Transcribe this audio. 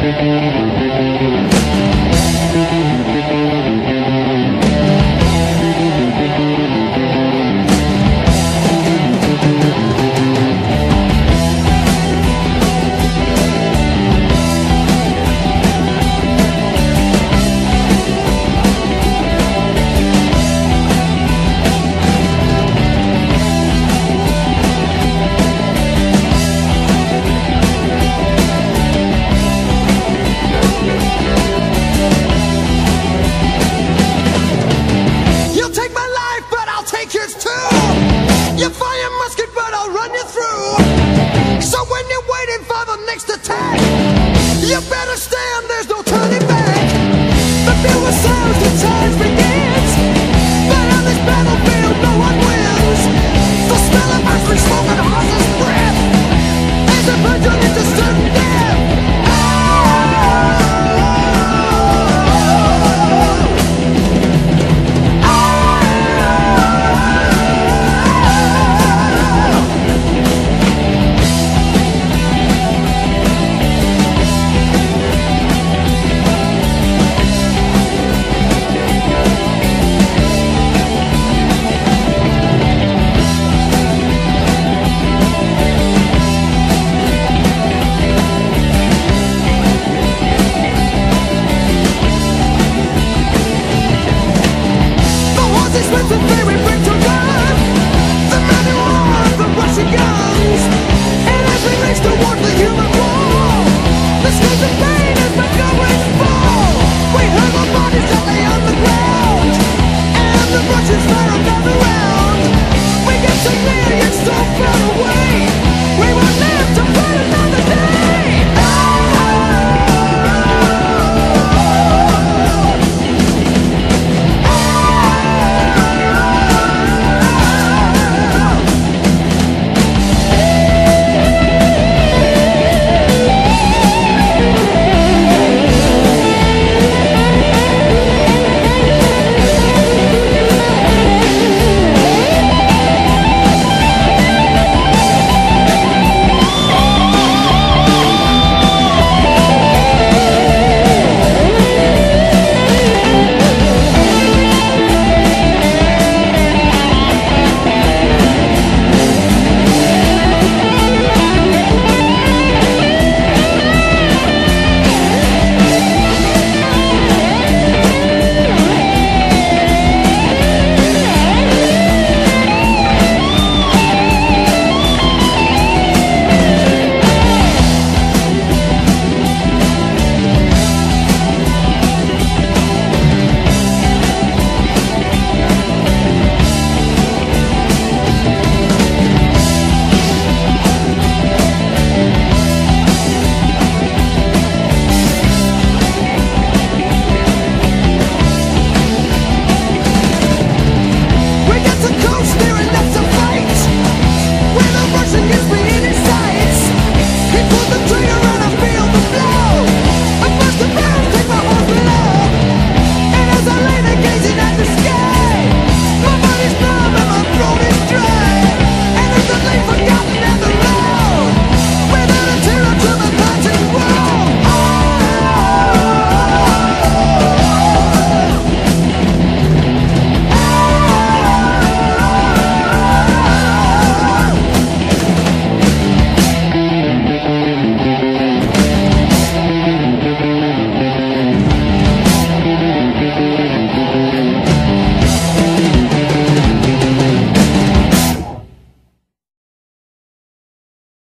You'll You fire musket, but I'll run you through. So when you're waiting for the next attack, you better stay watches